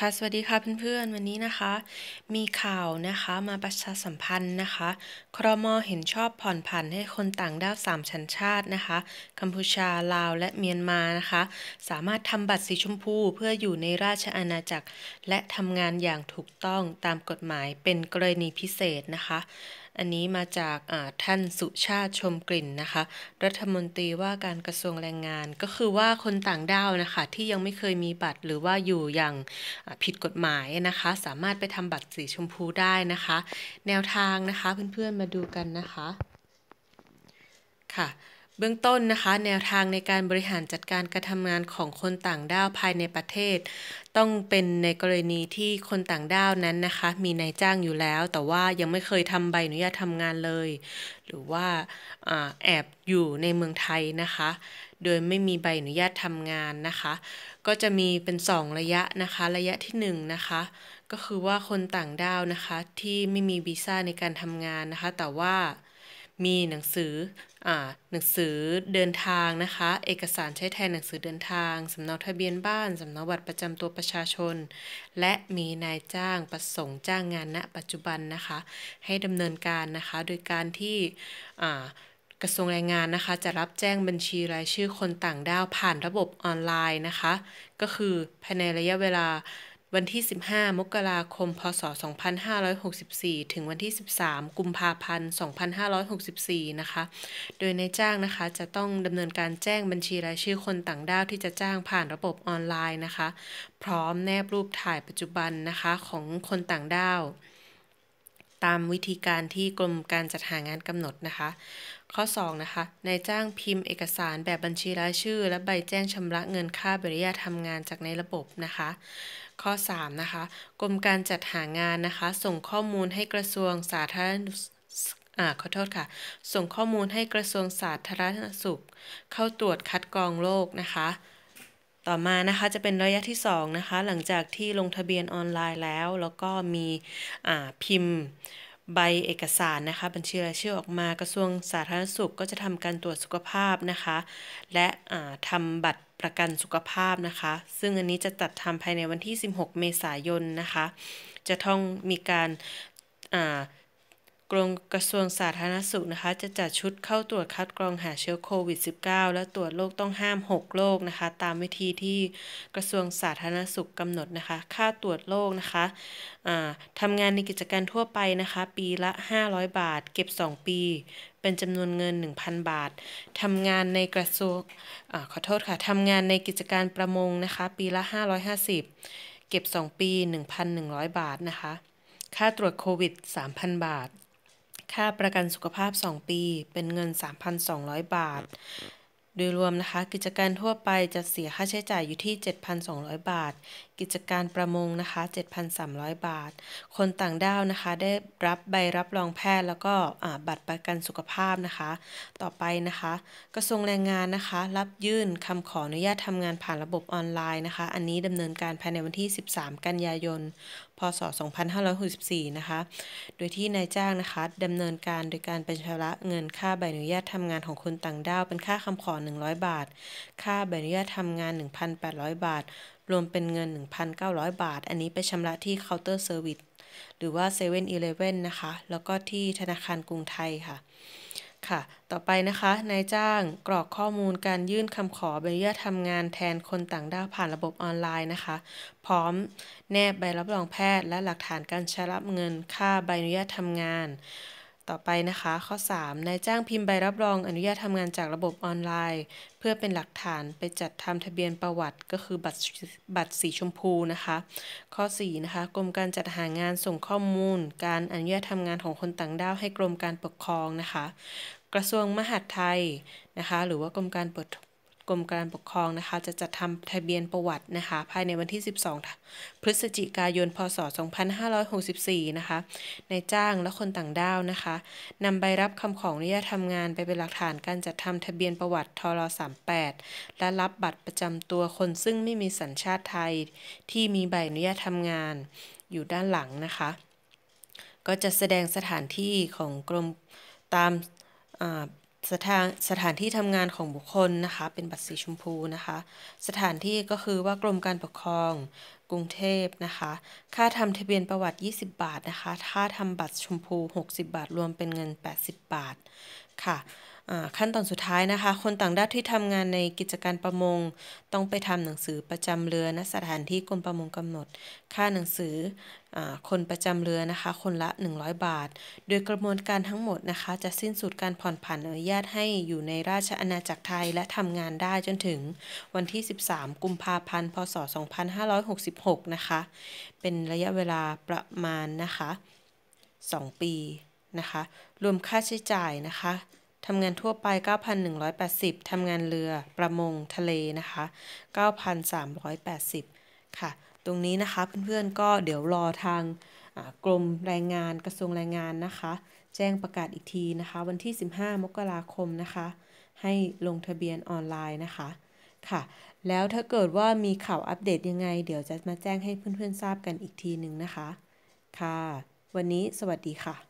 ค่ะสวัสดีค่ะเพื่อนๆ วันนี้นะคะ มีข่าวนะคะมาประชาสัมพันธ์นะคะครมเห็นชอบผ่อนผันให้คนต่างด้าว3ชั้นชาตินะคะกัมพูชาลาวและเมียนมานะคะ สามารถทำบัตรสีชมพูเพื่ออยู่ในราชอาณาจักร และทำงานอย่างถูกต้องตามกฎหมายเป็นกรณีพิเศษนะคะ อันนี้มาจากท่านสุชาติชมกลิ่นนะคะ รัฐมนตรีว่าการกระทรวงแรงงานก็คือว่าคนต่างด้าวนะคะที่ยังไม่เคยมีบัตรหรือว่าอยู่อย่างผิดกฎหมายนะคะ สามารถไปทำบัตรสีชมพูได้นะคะ แนวทางนะคะเพื่อนๆมาดูกันนะคะค่ะ เบื้องต้นนะคะแนวทางในการบริหารจัดการการทำงานของคนต่างด้าวภายในประเทศ ต้องเป็นในกรณีที่คนต่างด้าวนั้นนะคะ มีนายจ้างอยู่แล้ว แต่ว่ายังไม่เคยทำใบอนุญาตทำงานเลย หรือว่าแอบอยู่ในเมืองไทยนะคะ โดยไม่มีใบอนุญาตทำงานนะคะ ก็จะมีเป็น 2 ระยะนะคะ ระยะที่1นนะคะก็คือว่าคนต่างด้าวนะคะที่ไม่มีวีซ่าในการทำงานนะคะ แต่ว่ามีหนังสือ หนังสือเดินทางนะคะ เอกสารใช้แทนหนังสือเดินทาง สำเนาทะเบียนบ้าน สำเนาบัตรประจำตัวประชาชน และมีนายจ้างประสงค์จ้างงานณ ปัจจุบันนะคะ ให้ดำเนินการนะคะ โดยการที่กระทรวงแรงงานนะคะ จะรับแจ้งบัญชีรายชื่อคนต่างด้าวผ่านระบบออนไลน์นะคะ ก็คือภายในระยะเวลา วันที่ 15 มกราคม พศ 2564 ถึงวันที่ 13 กุมภาพันธ์ 2564 นะคะ โดยในจ้างนะคะจะต้องดำเนินการแจ้งบัญชีรายชื่อคนต่างด้าวที่จะจ้างผ่านระบบออนไลน์นะคะ พร้อมแนบรูปถ่ายปัจจุบันนะคะของคนต่างด้าว ตามวิธีการที่กรมการจัดหางานกำหนดนะคะ ข้อ 2 นะคะนายจ้างพิมพ์เอกสารแบบบัญชีรายชื่อ และใบแจ้งชำระเงินค่าบริยาทำงานจากในระบบนะคะ ข้อ 3 นะคะกรมการจัดหางานนะคะ ส่งข้อมูลให้กระทรวงสาธารณอ่าขอโทษค่ะ ส่งข้อมูลให้กระทรวงสาธารณสุข เข้าตรวจคัดกรองโรคนะคะ ต่อมานะคะจะเป็นระยะที่2นะคะหลังจากที่ลงทะเบียนออนไลน์แล้ว แล้วก็มีพิมพ์ใบเอกสารนะคะ บัญชีรายชื่อออกมากระทรวงสาธารณสุขก็จะทำการตรวจสุขภาพนะคะ และทำบัตรประกันสุขภาพนะคะ ซึ่งอันนี้จะจัดทำภายในวันที่ 16 เมษายนนะคะ จะต้องมีการอ่า กรมกระทรวงสาธารณสุขนะคะ จะจัดชุดเข้าตรวจคัดกรองหาเชื้อโควิด -19 และตรวจโรคต้องห้าม 6 โรคนะคะ ตามวิธีที่กระทรวงสาธารณสุขกำหนดนะคะ ค่าตรวจโรคนะคะทำงานในกิจการทั่วไปนะคะ ปีละ 500 บาท เก็บ 2 ปี เป็นจำนวนเงิน 1,000 บาททำงานในกระทรวงอขอโทษค่ะทำงานในกิจการประมงนะคะ ปีละ 550 เก็บ 2 ปี 1,100 บาทนะคะ ค่าตรวจโควิด 3,000 บาท ค่าประกันสุขภาพ 2 ปี เป็นเงิน 3,200 บาท โดยรวมนะคะ กิจการทั่วไปจะเสียค่าใช้จ่ายอยู่ที่ 7,200 บาท กิจการประมงนะคะ 7,300 บาท คนต่างด้าวนะคะ ได้รับใบรับรองแพทย์แล้วก็บัตรประกันสุขภาพนะคะ ต่อไปนะคะ กระทรวงแรงงานนะคะ รับยื่นคำขออนุญาตทำงานผ่านระบบออนไลน์นะคะ อันนี้ดำเนินการภายในวันที่ 13 กันยายน พศ 2564 นะคะ โดยที่นายจ้างนะคะดำเนินการโดยการเป็นชำระเงินค่าใบอนุญาตทำงานของคนต่างด้าวเป็นค่าคำขอ100 บาท ค่าใบอนุญาตทำงาน 1,800 บาท รวมเป็นเงิน 1,900 บาท อันนี้ไปชำระที่ Counter Service หรือว่า7 e เ e ่ e อนะคะ แล้วก็ที่ธนาคารกรุงไทยค่ะ ค่ะ ต่อไปนะคะ นายจ้างกรอกข้อมูลการยื่นคำขอใบอนุญาตทำงานแทนคนต่างด้าวผ่านระบบออนไลน์นะคะ พร้อมแนบใบรับรองแพทย์ และหลักฐานการชำระเงินค่าใบอนุญาตทำงาน ต่อไปนะคะ ข้อ 3 นายจ้างพิมพ์ใบรับรองอนุญาตทำงานจากระบบออนไลน์ เพื่อเป็นหลักฐานไปจัดทำทะเบียนประวัติก็คือบัตรบัตรสีชมพูนะคะ ข้อ 4 นะคะ กรมการจัดหางานส่งข้อมูล การอนุญาตทำงานของคนต่างด้าวให้กรมการปกครองนะคะ กระทรวงมหาดไทยนะคะ หรือว่ากรมการปก กรมการปกครองนะคะ จะจัดทำทะเบียนประวัตินะคะ ภายในวันที่ 12 พฤศจิกายน พศ 2564 นะคะในจ้างและคนต่างด้าวนะคะนำใบรับคำขออนุญาตทำงานไปเป็นหลักฐานการจัดทำทะเบียนประวัติทร38 และรับบัตรประจำตัวคนซึ่งไม่มีสัญชาติไทย ที่มีใบอนุญาตทำงานอยู่ด้านหลังนะคะ ก็จะแสดงสถานที่ของกรมตาม สถานสถานที่ทำงานของบุคคลนะคะ เป็นบัตรสีชมพูนะคะ สถานที่ก็คือว่ากรมการปกครอง กรุงเทพนะคะ ค่าทำทะเบียนประวัติ 20 บาทนะคะ ค่าทำบัตรชมพู 60 บาท รวมเป็นเงิน 80 บาทค่ะ ขั้นตอนสุดท้ายนะคะ คนต่างด้าวที่ทำงานในกิจการประมง ต้องไปทำหนังสือประจำเรือณสถานที่กรมประมงกำหนด ค่าหนังสืออคนประจำเรือนะคะ คนละ 100 บาท โดยกระบวนการทั้งหมดนะคะ จะสิ้นสุดการผ่อนผันอนุญาตให้อยู่ในราชอาณาจักรไทยและทำงานได้จนถึงวันที่ 13 กุมภาพันธ์ พศ 2566 นะคะ เป็นระยะเวลาประมาณนะคะ 2 ปีนะคะ รวมค่าใช้จ่ายนะคะ ทำงานทั่วไป 9,180 ทำงานเรือ ประมง ทะเลนะคะ 9,380 ค่ะ ตรงนี้นะคะเพื่อนๆ ก็เดี๋ยวรอทางกรมแรงงานกระทรวงแรงงานนะคะ แจ้งประกาศอีกทีนะคะ วันที่ 15 มกราคมนะคะ ให้ลงทะเบียนออนไลน์นะคะ ค่ะ แล้วถ้าเกิดว่ามีข่าวอัปเดตยังไง เดี๋ยวจะมาแจ้งให้เพื่อนๆ ทราบกันอีกทีหนึ่งนะคะ ค่ะ วันนี้สวัสดีค่ะ